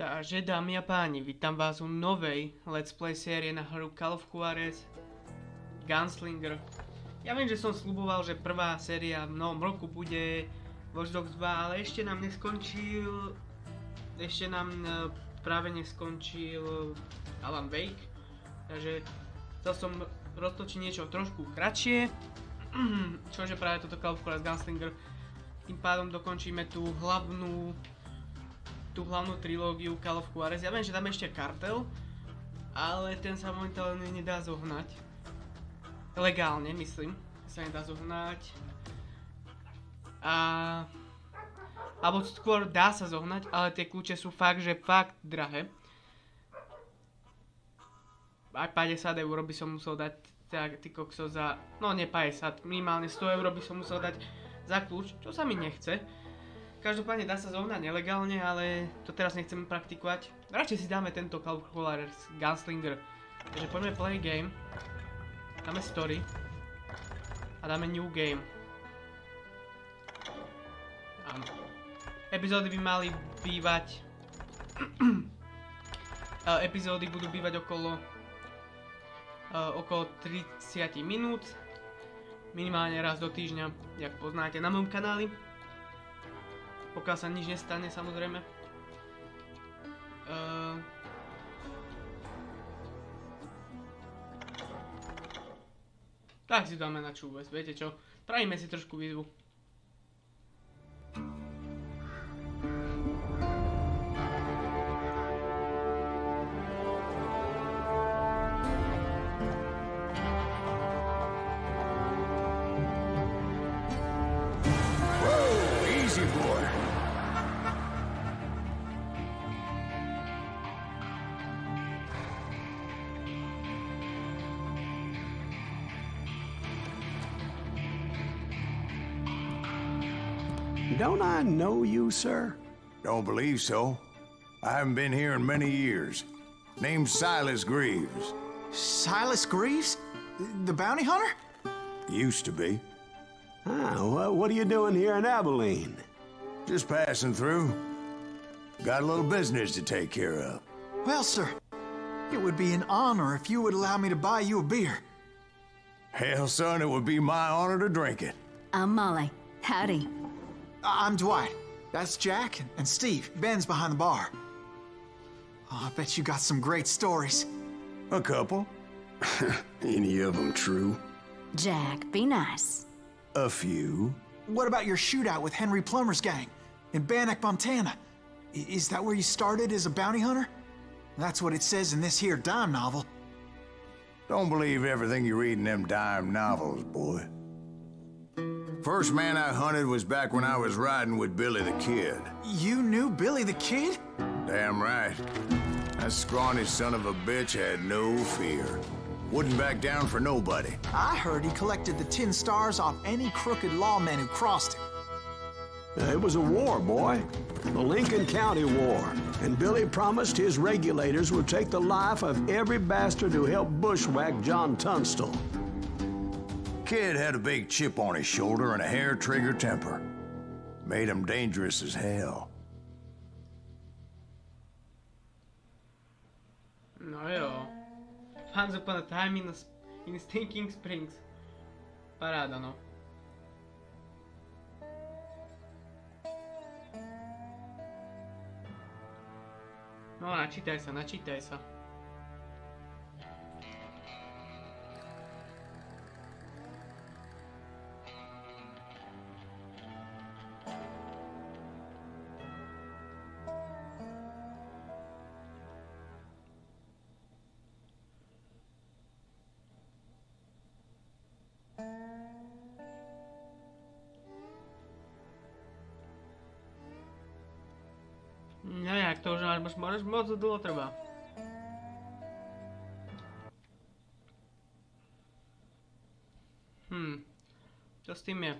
Takže dámy a páni, vítam vás u novej Let's Play série na hru Call of Juarez Gunslinger. Ja viem, že som sluboval, že prvá séria v novom roku bude Watch Dogs 2, ale ešte nám neskončil... Ešte nám e, práve neskončil Alan Wake. Takže chcel som roztočiť niečo trošku kratšie. Čože práve toto Call of Juarez Gunslinger. Tým pádom dokončíme tú hlavnú tú hlavnú trilógiu Call of Juarez. Ja viem, že tam ešte kartel, ale ten sa momentálne nedá zohnať. Legálne, myslím, sa nedá zohnať. A... Alebo skôr dá sa zohnať, ale tie kľúče sú fakt, že fakt drahé. Aj 50 eur by som musel dať tak, ty kokso za, no nie 50, minimálne 100 eur by som musel dať za kľúč, čo sa mi nechce. Každopádne dá sa zohnať nelegálne, ale to teraz nechceme praktikovať. Radšej si dáme tento Calculator Gunslinger. Takže poďme play game. Dáme story. A dáme new game. Áno. Epizódy by mali bývať... Epizódy budú bývať okolo... okolo 30 minút. Minimálne raz do týždňa, jak poznáte na mojom kanáli. Pokiaľ sa nič nestane, samozrejme. Uh... Tak si dáme na čúves, viete čo? Trajíme si trošku výzvu. I know you, sir? Don't believe so. I haven't been here in many years. Name's Silas Greaves. Silas Greaves? The bounty hunter? Used to be. Ah, well, what are you doing here in Abilene? Just passing through. Got a little business to take care of. Well, sir, it would be an honor if you would allow me to buy you a beer. Hell, son, it would be my honor to drink it. I'm Molly. Howdy. I'm Dwight. That's Jack and Steve. Ben's behind the bar. Oh, I bet you got some great stories. A couple. Any of them true? Jack, be nice. A few. What about your shootout with Henry Plummer's gang in Bannock, Montana? I is that where you started as a bounty hunter? That's what it says in this here dime novel. Don't believe everything you read in them dime novels, boy. First man I hunted was back when I was riding with Billy the Kid. You knew Billy the Kid? Damn right. That scrawny son of a bitch had no fear. Wouldn't back down for nobody. I heard he collected the tin stars off any crooked lawmen who crossed him. It was a war, boy. The Lincoln County War. And Billy promised his regulators would take the life of every bastard who helped bushwhack John Tunstall. Kid had a big chip on his shoulder and a hair-trigger temper. Made him dangerous as hell. No. Once upon a time in, a, in Stinking Springs. Paráda, no. No, načítaj sa, načítaj sa. Máš, máš moc dlho trvá. Hm, čo s tým je?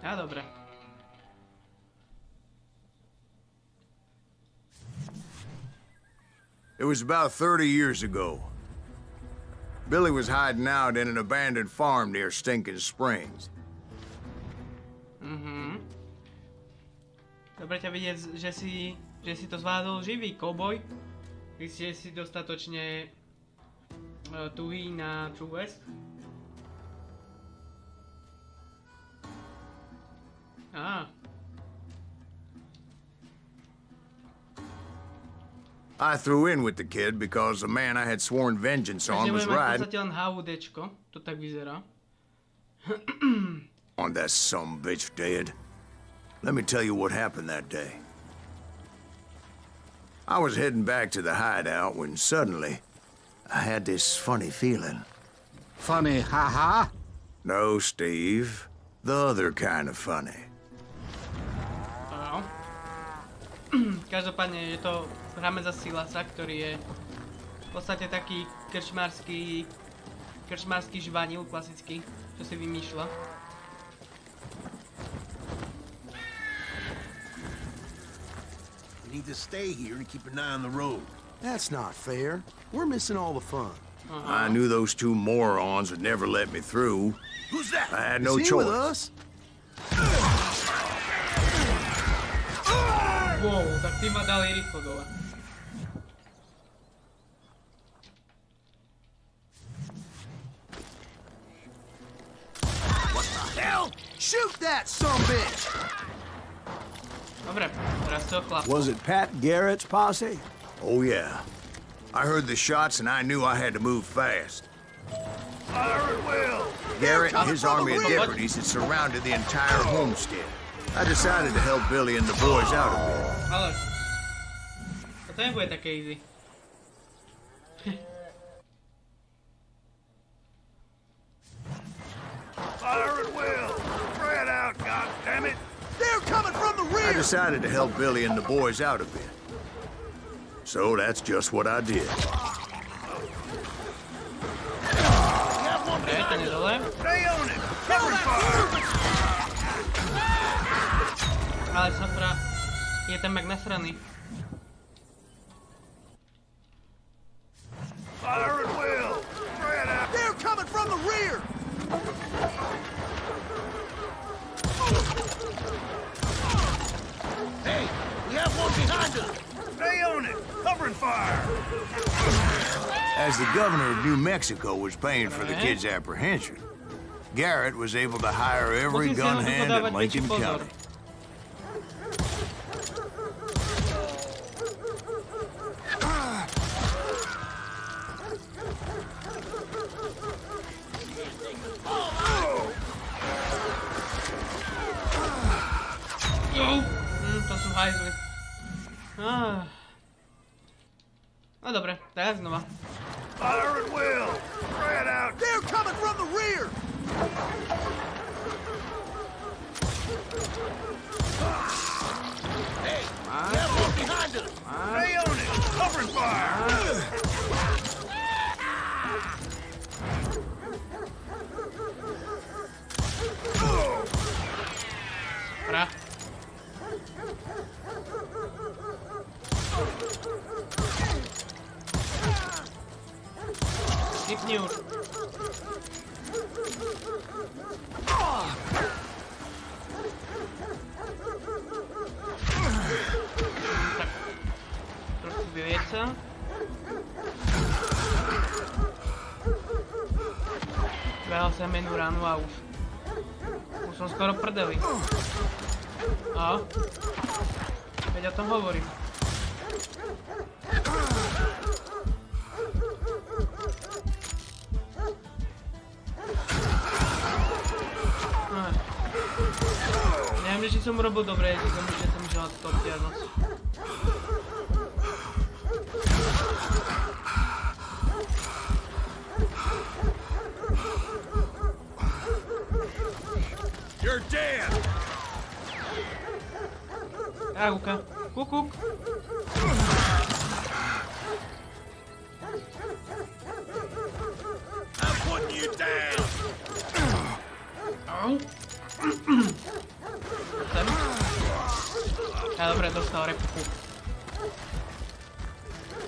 Dobre. It was about 30 years ago. Billy was hiding out in an abandoned farm near Stinking Springs. Ťa vidieť, že si, že si to zvládol živý, cowboy. Vy ste si dostatočne uh, tuhý na True West. Á, I threw in with the kid because the man I had sworn vengeance on was vyzerá. on that some bitch dead. Let me tell you what happened that day. I was heading back to the hideout when suddenly I had this funny feeling. Funny, haha. No, Steve. The other kind of funny. No. Každopádne je to hráme za Silasa, ktorý je v podstate taký krčmársky krčmársky žvanil klasický, čo si vymýšľa. We need to stay here and keep an eye on the road. That's not fair. We're missing all the fun. I knew those two morons would never let me through. Who's that? I had no Is he with choice. us? Wow, tak ty ma dali rýchlo dole. Hell! Shoot that bitch! Dobre, teraz toho chlap. Was it Pat Garrett's posse? Oh, yeah. I heard the shots and I knew I had to move fast. Fire at will! Garrett and his army of deputies had surrounded the entire homestead. I decided to help Billy and the boys out of it. Ale... Toto nebude také easy. Fire at will! Spread out, goddammit! They're coming from the I rear! Decided to help Billy and the boys out a bit. So that's just what I did. Ale sakra, je nasraný. Fire will! They're coming from the rear! Covering fire! As the governor of New Mexico was paying for the kid's apprehension, Garrett was able to hire every Musím gun hand in Lincoln. County. Dobre, ránu a už. Už som skoro prdeli. A? Veď o tom hovorím. Ach. Neviem, či som urobil dobre, že som, že som išiel to obtiahnuť. Ah, Ruka. Cucu. A dobra, dostał repku.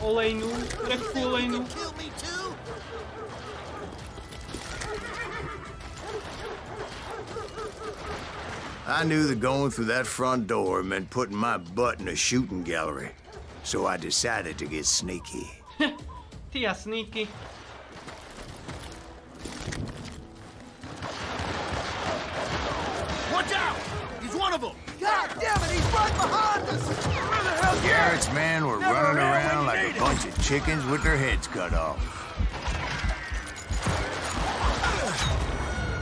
Olejnu, repku olejnu. I knew that going through that front door meant putting my butt in a shooting gallery. So I decided to get sneaky. Ty a sníky. Watch out! He's one of them! God damn it, he's right behind us! Where the hell's Garrett's men were Never running around around when you like a it. bunch of chickens with their heads cut off.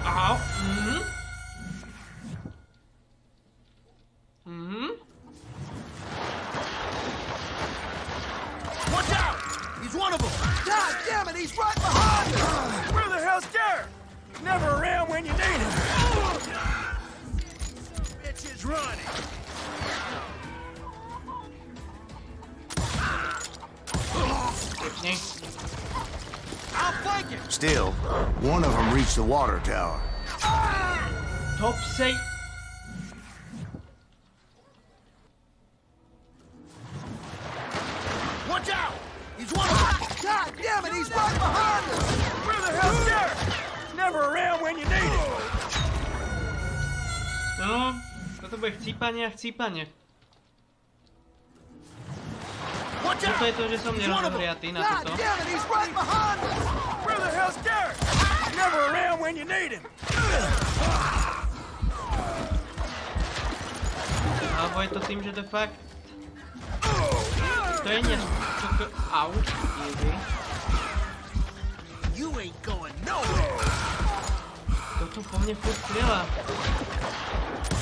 Au. Mhm. Mhm. He's right behind us! Where the hell's Garrett? Never around when you need him. Bitch is running. I'll flank him. Still, one of them reached the water tower. Top safe. takové chcípania, chcípanie. Toto je to, že som nerozohriatý na toto. Alebo je to tým, že to fakt... To je nes... Čo to... Au. Easy. Toto po mne furt strieľa.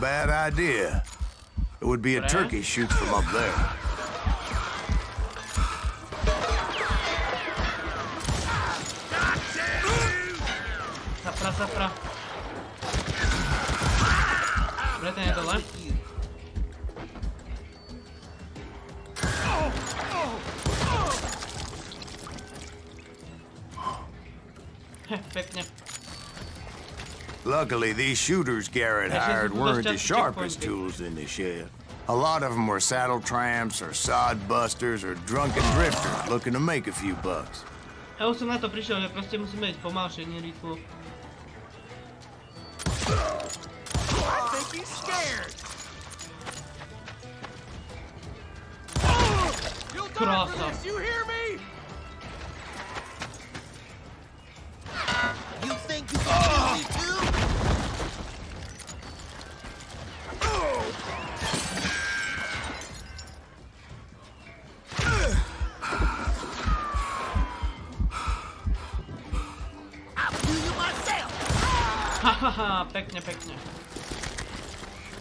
bad idea. It would be a eh? turkey shoot from up there. Sapra, sapra. Dobre, ten je dole. Luckily, these shooters Garrett hired weren't the sharpest tools in the shed. A lot of them were saddle tramps or sod busters or drunken drifters looking to make a few bucks. Ja už som na to prišiel, že proste musíme ísť pomalšie, nie rýchlo. I think he's scared. You'll die for Krása. you hear me?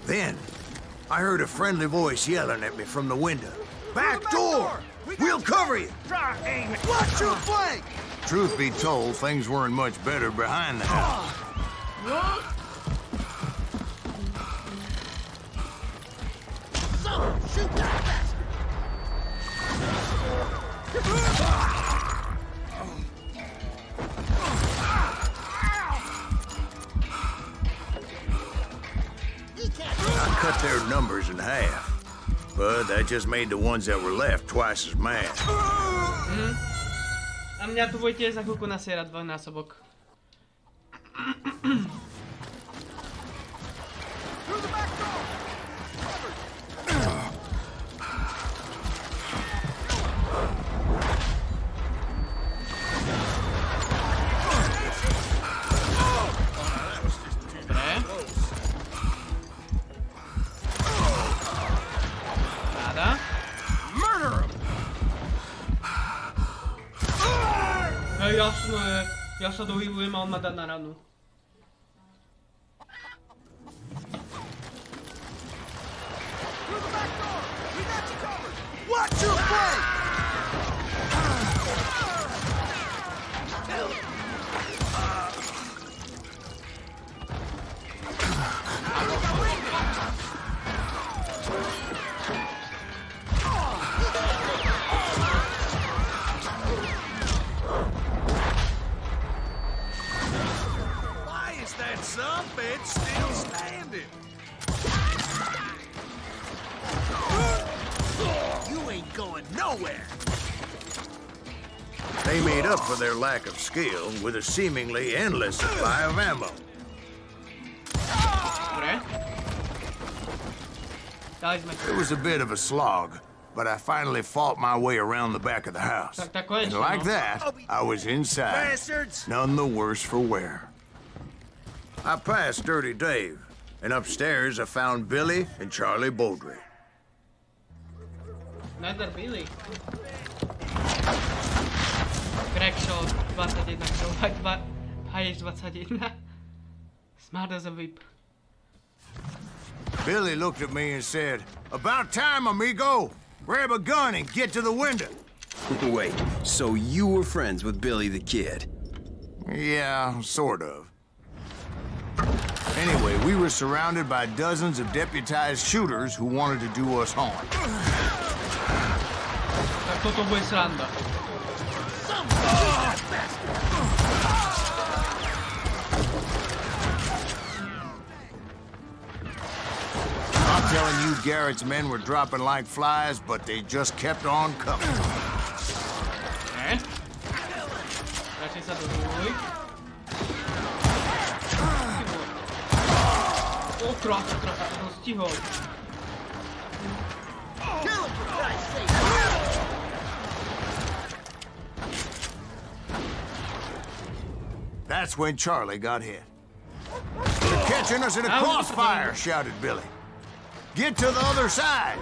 Then, I heard a friendly voice yelling at me from the window. Back door! We'll cover you! Try aiming. Watch your flank! Truth be told, things weren't much better behind the house. Just made the ones that were left twice as mad. A mňa tu budete za chvíľku nasierať dvojnásobok. Jasné. Ja sa dohybujem a on ma dá na ranu. Lack of skill with a seemingly endless supply of ammo. Dobre. Dali sme It was a bit of a slog, but I finally fought my way around the back of the house. Tak- tak And like that, I was inside. Bastards! None the worse for wear. I passed Dirty Dave, and upstairs I found Billy and Charlie Bowdre. Nether Billy. Crackshaw 21 Krovak 2 Page 21 Smart as a whip. Billy looked at me and said, About time, amigo! Grab a gun and get to the window. Wait, so you were friends with Billy the Kid? Yeah, sort of. Anyway, we were surrounded by dozens of deputized shooters who wanted to do us harm. I'm telling you, Garrett's men were dropping like flies, but they just kept on coming. Ne? Radšej sa dožuj. O, krása, krása, to som stihol. Kill him, for Christ's sake! That's when Charlie got hit. They're catching us in a crossfire, shouted Billy. Get to the other side.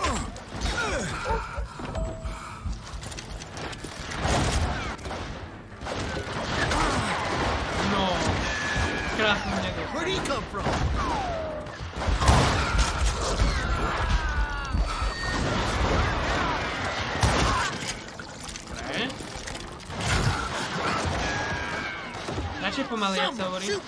No. Krásny mne to. Where'd he come from? Ešte pomaly, jak sa hovorí. Tiež.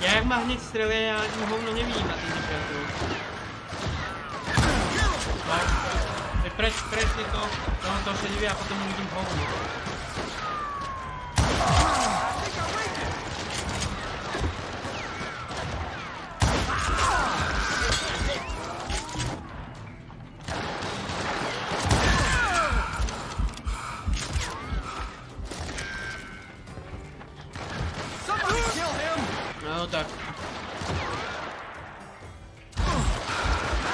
Ja jak ma hneď strelia, ja hovno nevidím na tých nepriateľov. Tak, preč, prečne to, tohoto šedivia a potom uvidím hovno. No tak.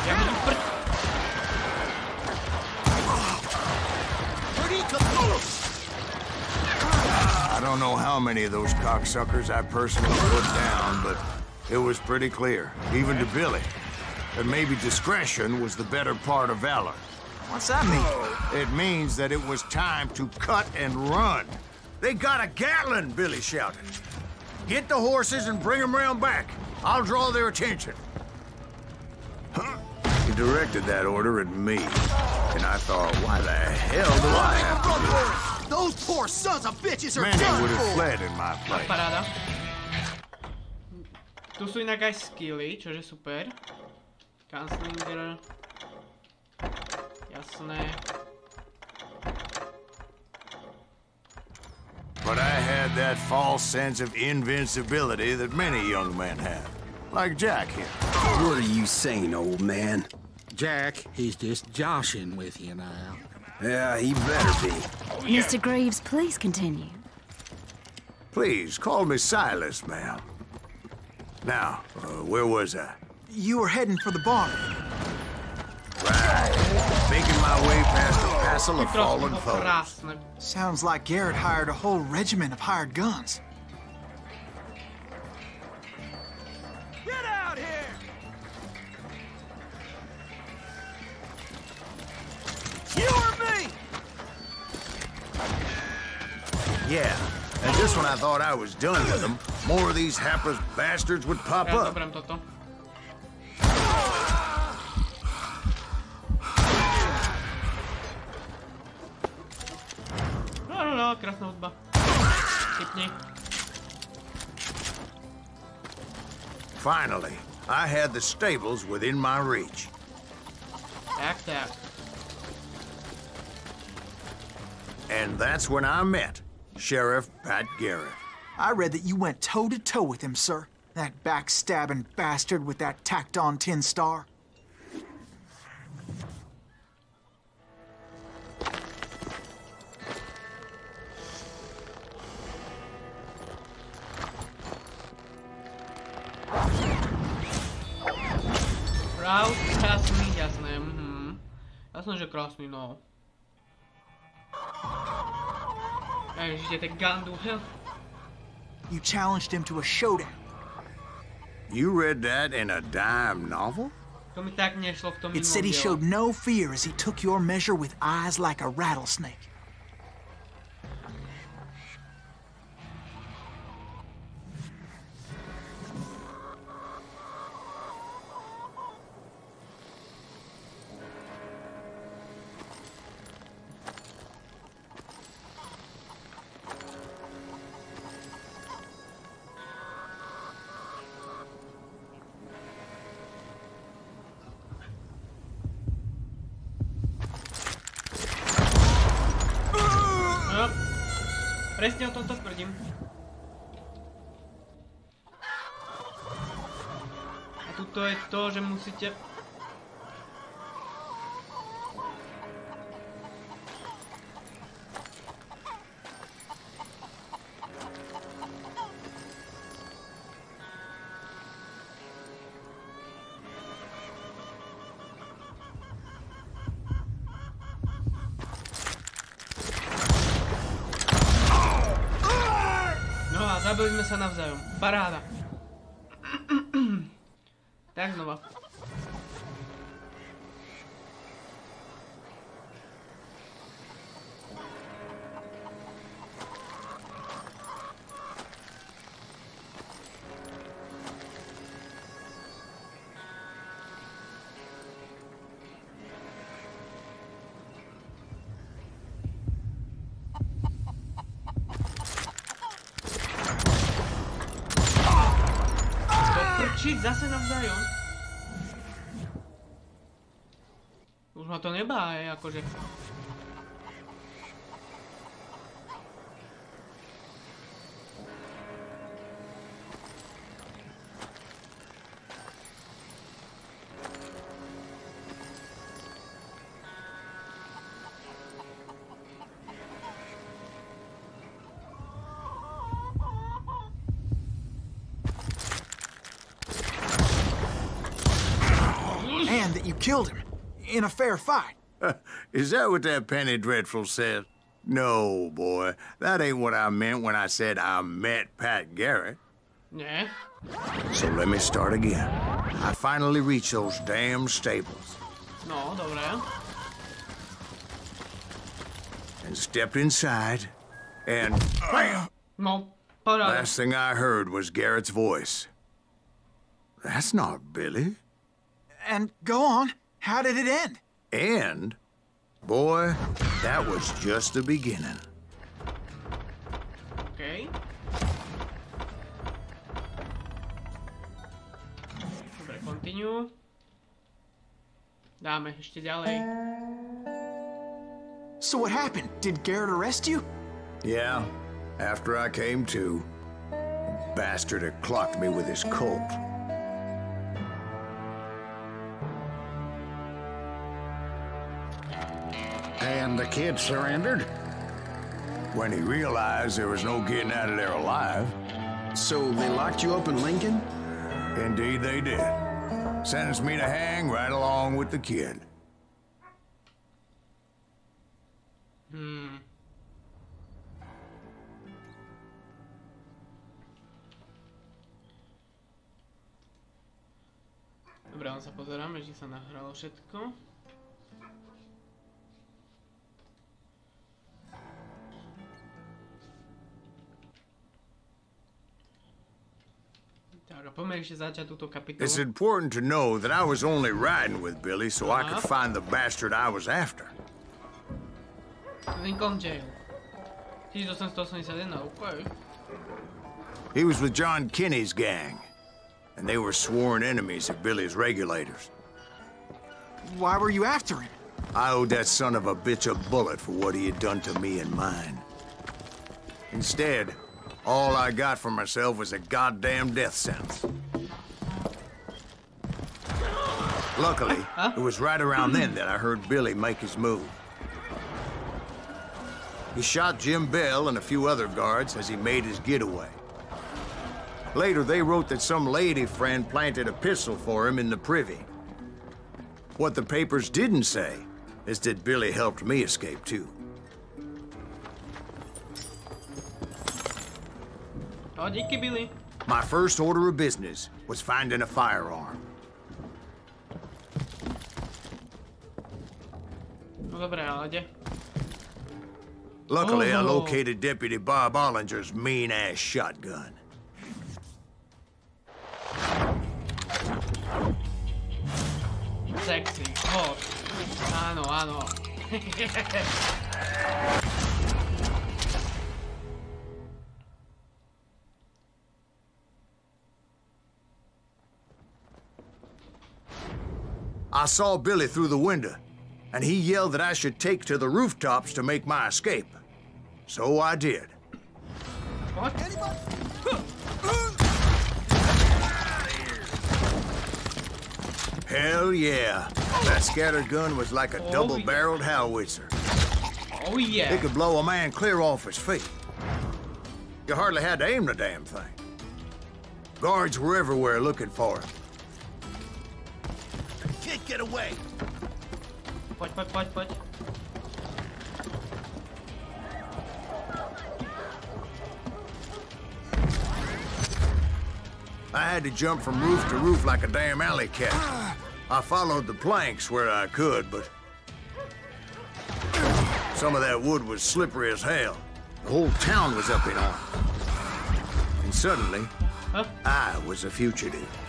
Ja budem prd... Where'd he come from? I don't know how many of those cocksuckers I personally put down, but it was pretty clear, even to Billy, that maybe discretion was the better part of valor. What's that mean? It means that it was time to cut and run. They got a Gatling, Billy shouted. Get the horses and bring them round back. I'll draw their attention. Huh? He directed that order at me. And I thought, why the hell do I have to do? Those poor sons of bitches are Many done would have fled in my place. Paráda. Tu sú inak aj skilly, čože super. Gunslinger. Jasné. But I had that false sense of invincibility that many young men have. Like Jack here. What are you saying, old man? Jack, he's just joshing with you now. Yeah, he better be. Mr. Greaves, please continue. Please, call me Silas, ma'am. Now, uh, where was I? You were heading for the bar. Right. Making my way past a passel of fallen foes. Sounds like Garrett hired a whole regiment of hired guns. Get out here! You or me? Yeah. And just when I thought I was done with them, more of these hapless bastards would pop up. Finally, I had the stables within my reach. Tak, tak. And that's when I met Sheriff Pat Garrett. I read that you went toe-to-toe -to -toe with him, sir. That backstabbing bastard with that tacked-on tin star. Proud, krásný, jasné, mhm. Jasné, že krásný, no. Ježiš, ten gun duel. You challenged him to a showdown. You read that in a dime novel? To mi tak nešlo v tom It said he showed no fear as he took your measure with eyes like a rattlesnake. Zabili sme sa navzájom. Paráda. tak znova. And that you killed him in a fair fight. Is that what that Penny Dreadful said? No, boy. That ain't what I meant when I said I met Pat Garrett. Nie. So let me start again. I finally reached those damn stables No, dobre. and stepped inside, and bam! No, paráda. Last thing I heard was Garrett's voice. That's not Billy. And go on. How did it end? And, boy, that was just the beginning. OK. Dobre, continue. Dáme ešte ďalej. Uh, so what happened? Did Garrett arrest you? Yeah, after I came to, bastard had clocked me with his Colt. And the kid surrendered? When he realized there was no getting out of there alive, So they locked you up in Lincoln? indeed they did. Sentenced me to hang right along with the kid. Hmm. Dobre, on sa pozeráme, či sa nahralo všetko. It's important to know that I was only riding with Billy so I could Uh-huh. find the bastard I was after. Lincoln Jail. 1881, OK. He was with John Kinney's gang, and they were sworn enemies of Billy's regulators. Why were you after him? I owed that son of a bitch a bullet for what he had done to me and mine. Instead, all I got for myself was a goddamn death sentence. Luckily, it was right around then that I heard Billy make his move. He shot Jim Bell and a few other guards as he made his getaway. Later, they wrote that some lady friend planted a pistol for him in the privy. What the papers didn't say is that Billy helped me escape, too. O, díky Billy. My first order of business was finding a firearm. No dobré, ale kde? Luckily, I Oh. located Deputy Bob Ollinger's mean-ass shotgun. Sexy, oh. ah, hot. Áno, áno. Ah, I saw Billy through the window, and he yelled that I should take to the rooftops to make my escape. So I did. What? Hell yeah. That scattered gun was like a Oh, double-barreled howitzer. Oh yeah. It could blow a man clear off his feet. You hardly had to aim the damn thing. Guards were everywhere looking for him. Can't get away. I had to jump from roof to roof like a damn alley cat. I followed the planks where I could, but some of that wood was slippery as hell. The whole town was up in arms. And suddenly, Huh? I was a fugitive.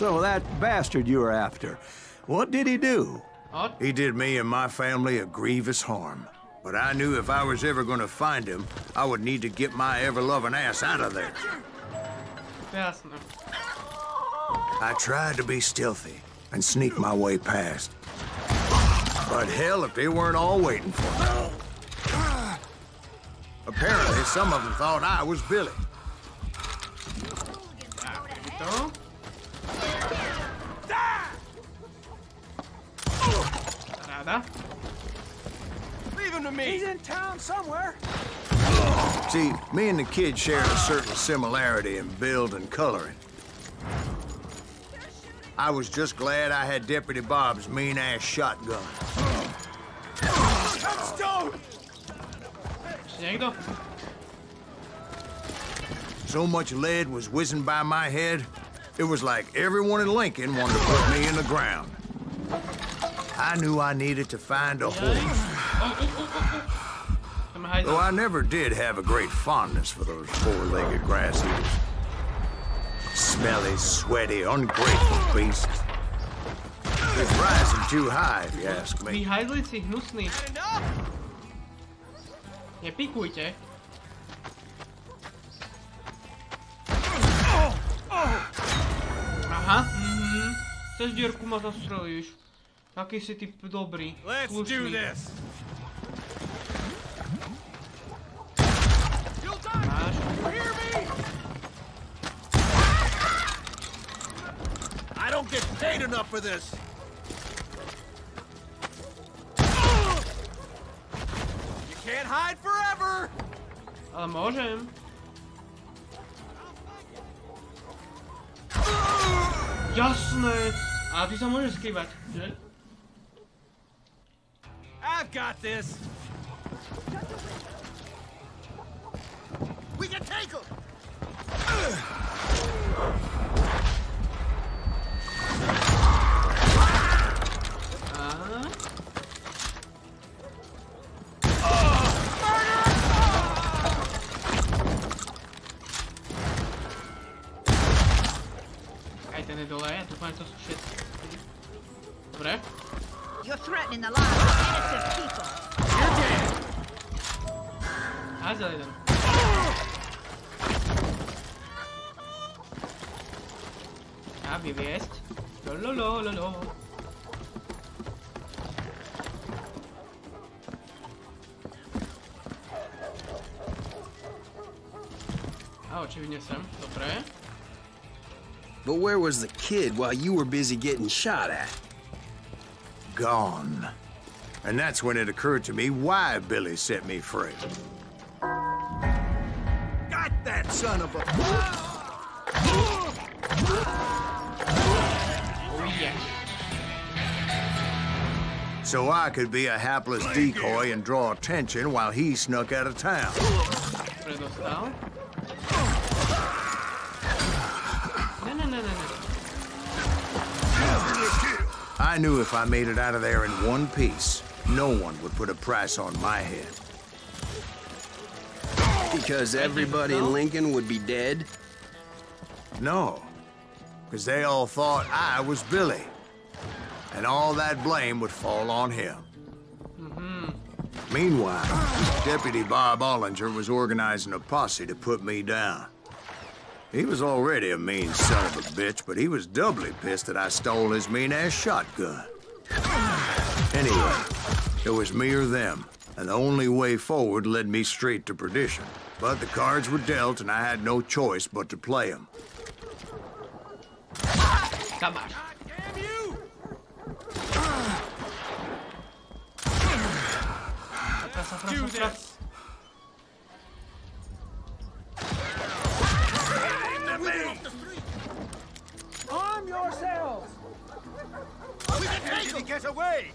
So that bastard you were after, what did he do? Od. He did me and my family a grievous harm. But I knew if I was ever gonna find him, I would need to get my ever-loving ass out of there. I tried to be stealthy and sneak my way past. But hell, if they weren't all waiting for me. Apparently, some of them thought I was Billy. To. Rada. Leave him to me. He's in town somewhere. See, me and the kid shared a certain similarity in build and coloring. I was just glad I had Deputy Bob's mean-ass shotgun. Touchstone. Ešte niekto? So much lead was whizzing by my head, it was like everyone in Lincoln wanted to put me in the ground. I knew I needed to find a horse, Chceme though I never did have a great fondness for those four-legged grass eaters. Smelly, sweaty, ungrateful beast. It's rising too high, if you ask Vy me. hajzlici hnusní. Enough. Nepikujte. Aha, mhm. Cez dierku ma zastrelíš. Taký si typ dobrý. Let's do this. Máš. Hear me? I don't get enough for this. You can't hide forever. Ale môžem. Jasné. A ty sa môžeš skrývať, že? I've got this. We can take him. You're threatening the lives of innocent people. Jeden. A vyviesť. Lololololo. A očividne sem, dobre. But where was the kid while you were busy getting shot at? Gone. And that's when it occurred to me why Billy set me free. Got that son of a... Oh yeah. So I could be a hapless decoy and draw attention while he snuck out of town. I knew if I made it out of there in one piece, no one would put a price on my head. Because everybody in Lincoln would be dead? No, because they all thought I was Billy. And all that blame would fall on him. Mm-hmm. Meanwhile, Deputy Bob Ollinger was organizing a posse to put me down. He was already a mean son of a bitch, but he was doubly pissed that I stole his mean-ass shotgun. Anyway, it was me or them, and the only way forward led me straight to perdition. But the cards were dealt, and I had no choice but to play them. Tam máš. Damn you! Safra, safra, Do this! Yourselves! We can take him! Get away!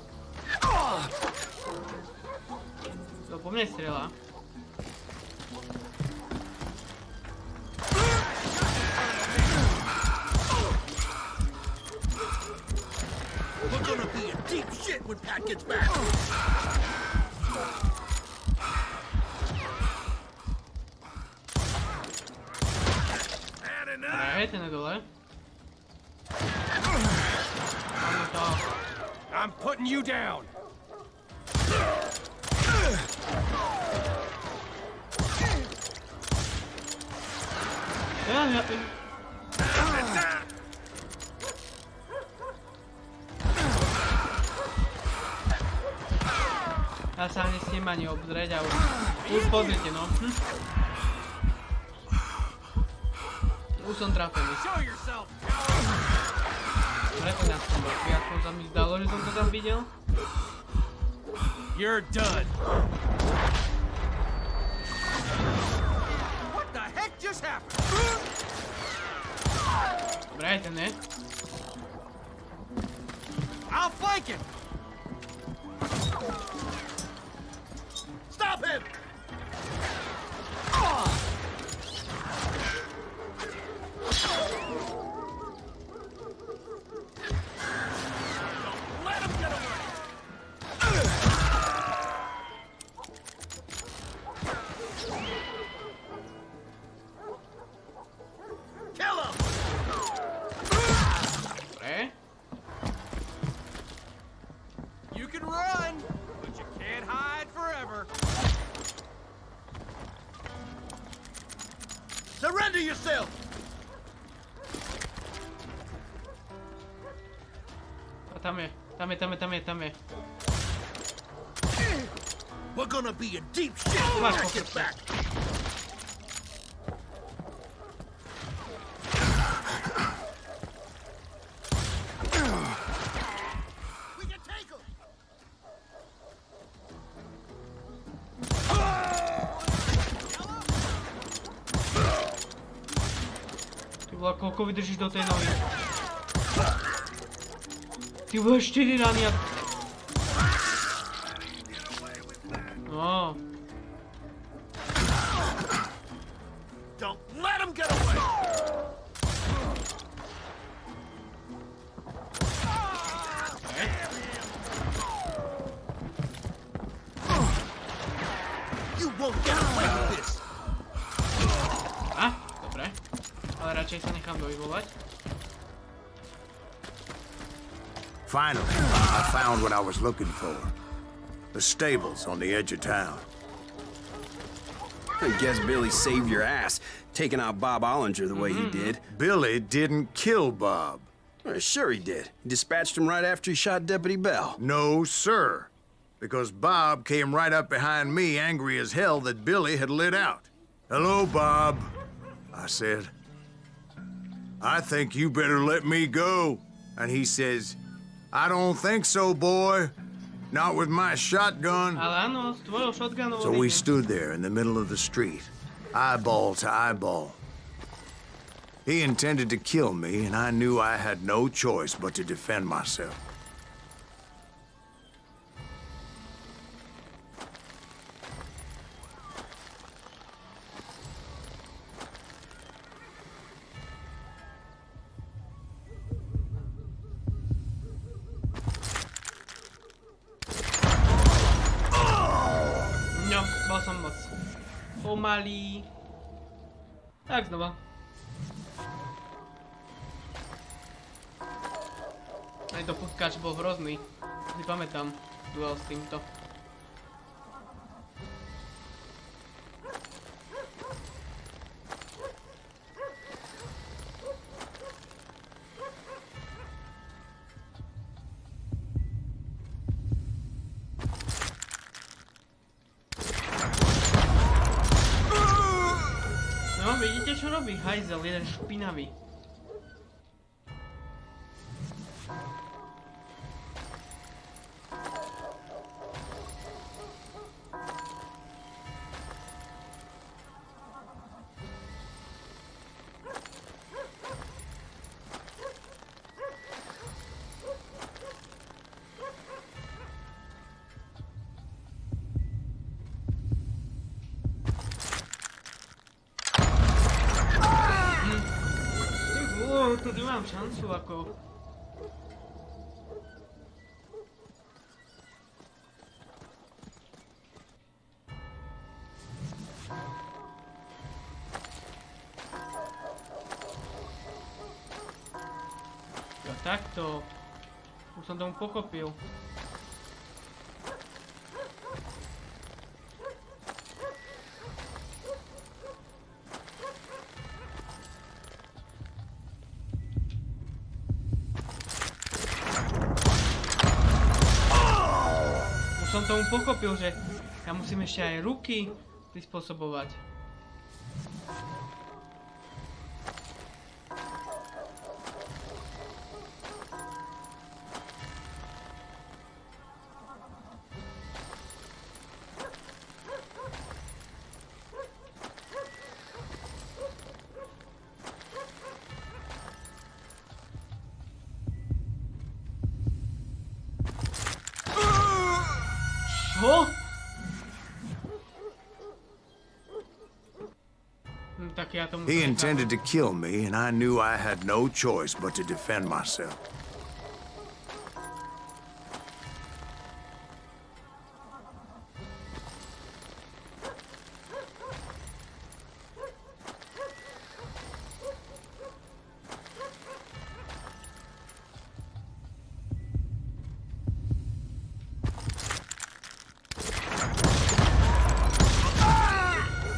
To po mne strieľa. We're gonna be in deep shit when Pat gets back! Had enough! Dobre, ten je dole. Máme to. I'm putting you down! Ja, ja. Ja sa ani s tým ani obzrieť a už, už pozrite no. Hm. Už som trafený. Show yourself! Preto nás som bol. Aspoň sa mi zdalo, že som to tam videl. You're done! What the heck just happened? Dobre, aj ten ne. Eh? I'll flank him! Je. Tam je, tam je, tam je, tam je. We're gonna be in deep shit when Watch, I watch, get watch. back. We can take 'em. Ty vole, koľko Ty vole, 4 rany a... No, Don't let him get away! You won't get away with this! a, dobre. Ale radšej sa nechám dojvovať. Finally, I found what I was looking for. The stables on the edge of town. I guess Billy saved your ass, taking out Bob Ollinger the way he mm-hmm. did. Billy didn't kill Bob. Well, sure he did. He dispatched him right after he shot Deputy Bell. No, sir. Because Bob came right up behind me, angry as hell that Billy had lit out. Hello, Bob, I said. I think you better let me go. And he says, I don't think so, boy. Not with my shotgun. Ale áno, s tvojou shotgunovou So we stood there in the middle of the street, eyeball to eyeball. He intended to kill me, and I knew I had no choice but to defend myself. Bol som moc pomalý. Tak znova. Aj to putkač bol hrozný. Si pamätám duel s týmto. fajzel, jeden špinavý. czasu ako... No tak to... Usądzą pokopił. Pochopil. Že ja musím ešte aj ruky prispôsobovať. He intended to kill me, and I knew I had no choice but to defend myself.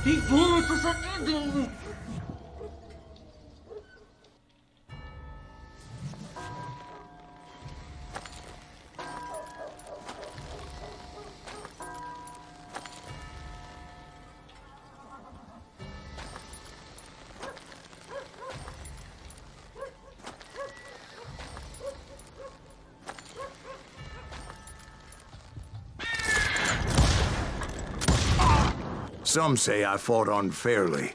Ty vole, to sa nedá! Some say I fought unfairly,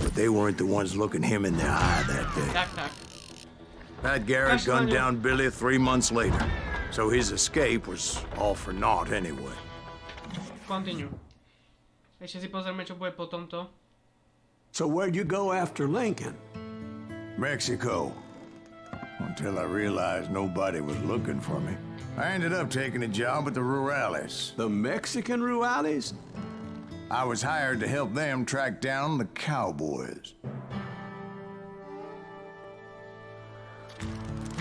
but they weren't the ones looking him in the eye that day. Tak, tak. Pat Garrett That's gunned funny. down Billy three months later, so his escape was all for naught anyway. Continue. Ešte si pozrieme, čo bude po tomto. So where'd you go after Lincoln? Mexico. Until I realized nobody was looking for me. I ended up taking a job at the Rurales. The Mexican Rurales? I was hired to help them track down the cowboys.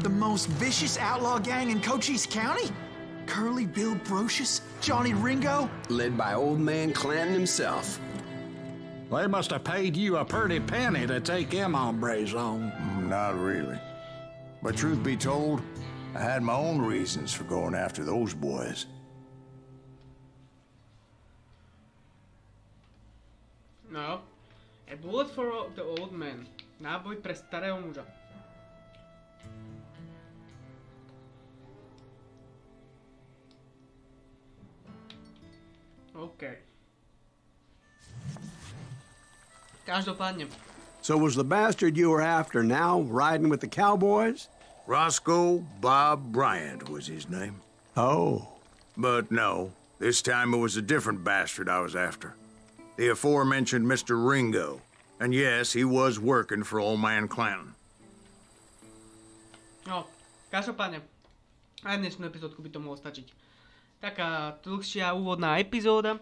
The most vicious outlaw gang in Cochise County? Curly Bill Brocius? Johnny Ringo? Led by old man Clanton himself. They must have paid you a pretty penny to take them hombres on. Mm, not really. But truth be told, I had my own reasons for going after those boys. No. A bullet for the old man. Náboj pre starého muža. OK. Každopádne. So was the bastard you were after now riding with the cowboys? Roscoe Bob Bryant was his name. Oh. But no, this time it was a different bastard I was after. The aforementioned Mr. Ringo. And yes, he was working for old man Clanton. No, každopádne. Aj dnešnú epizódku by to mohlo stačiť. Taká dlhšia úvodná epizóda.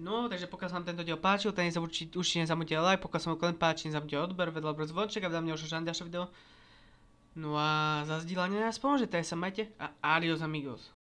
No, takže pokiaľ sa vám tento diel páčil, tak nezabudnite, určite nezabudnite like, pokiaľ sa vám len páči, nezabudnite odber, vedľa brz zvonček a dám ďalšie ďalšie video. No a za zdieľanie nás pomôžete, aj sa majte a adios amigos.